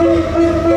Música